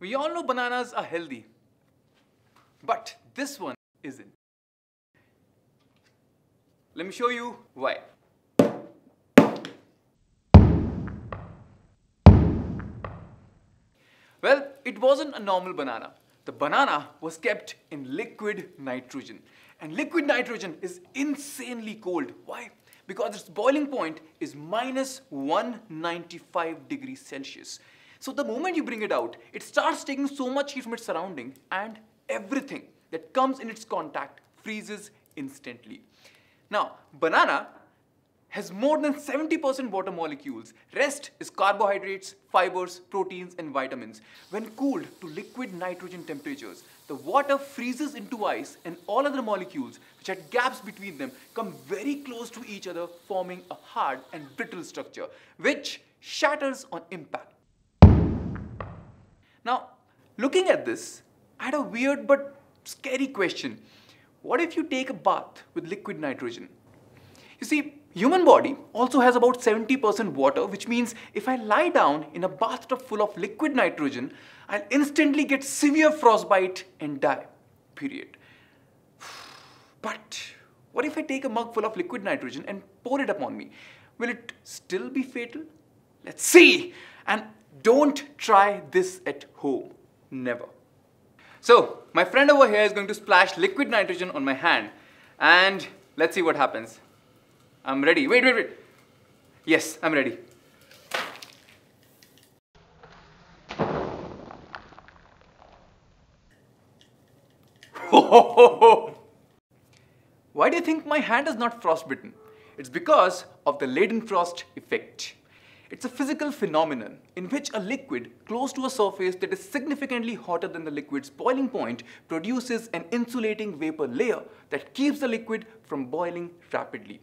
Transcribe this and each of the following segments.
We all know bananas are healthy, but this one isn't. Let me show you why. Well, it wasn't a normal banana. The banana was kept in liquid nitrogen. And liquid nitrogen is insanely cold. Why? Because its boiling point is minus 195 degrees Celsius. So the moment you bring it out, it starts taking so much heat from its surrounding and everything that comes in its contact freezes instantly. Now, banana has more than 70% water molecules. Rest is carbohydrates, fibers, proteins and vitamins. When cooled to liquid nitrogen temperatures, the water freezes into ice and all other molecules which had gaps between them come very close to each other forming a hard and brittle structure which shatters on impact. Now, looking at this, I had a weird but scary question. What if you take a bath with liquid nitrogen? You see, human body also has about 70% water, which means if I lie down in a bathtub full of liquid nitrogen, I'll instantly get severe frostbite and die, period. But what if I take a mug full of liquid nitrogen and pour it upon me? Will it still be fatal? Let's see. And don't try this at home. Never. So, my friend over here is going to splash liquid nitrogen on my hand. And let's see what happens. I'm ready. Wait, wait, wait. Yes, I'm ready. Why do you think my hand is not frostbitten? It's because of the Leidenfrost effect. It's a physical phenomenon in which a liquid close to a surface that is significantly hotter than the liquid's boiling point produces an insulating vapor layer that keeps the liquid from boiling rapidly.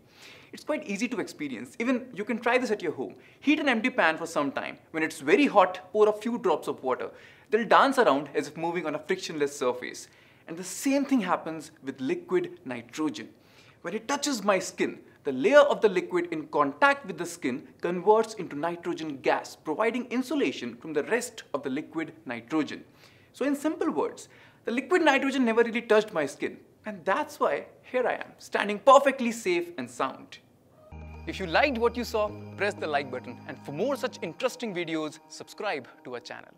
It's quite easy to experience. Even you can try this at your home. Heat an empty pan for some time. When it's very hot, pour a few drops of water. They'll dance around as if moving on a frictionless surface. And the same thing happens with liquid nitrogen. When it touches my skin, the layer of the liquid in contact with the skin converts into nitrogen gas, providing insulation from the rest of the liquid nitrogen. So in simple words, the liquid nitrogen never really touched my skin. And that's why here I am, standing perfectly safe and sound. If you liked what you saw, press the like button. And for more such interesting videos, subscribe to our channel.